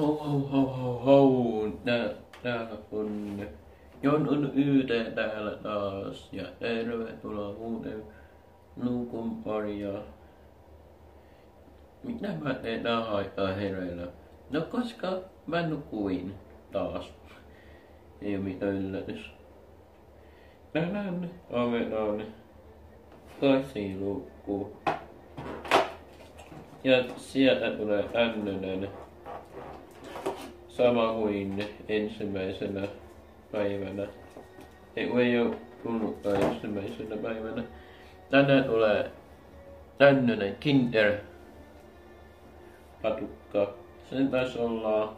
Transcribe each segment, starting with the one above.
Ho, ho, ho, ho, ho. Tää, on Jon on YT täällä taas ja tervetuloa uuteen Lukun paria. Mitä mä teen aikaa hereillä? No koska mä nukuin taas. Ei oo mitään yllätys. Tänään ometaan kasi lukku. Ja sieltä tulee tämmönen sama kuin ensimmäisenä päivänä. Ei, ei ole tullutkaan ensimmäisenä päivänä. Tänään tulee tämmönen Kinder patukka. Sen taisi olla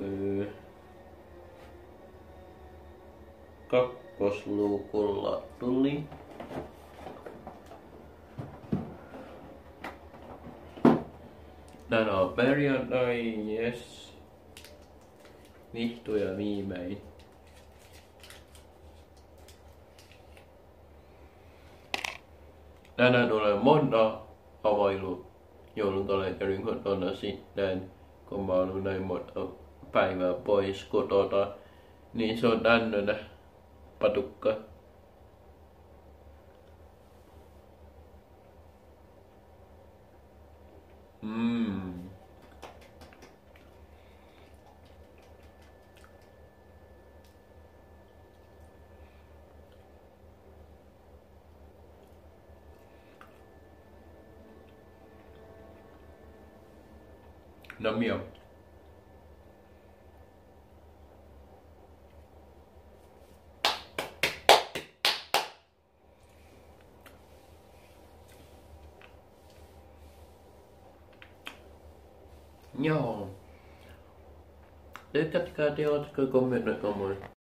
öö, kakkosluukulla tuli. Tänään on perjantai, yes. Vihtu ja viimein. Tänään tulee monta availu joulukalenterin kotona sitten, kun mä oon näin monta päivää pois kotota. Niin se on tämmönen patukka. 嗯。能没有 Joo. Ei kätkää teot, kun kommentoikaa mulle.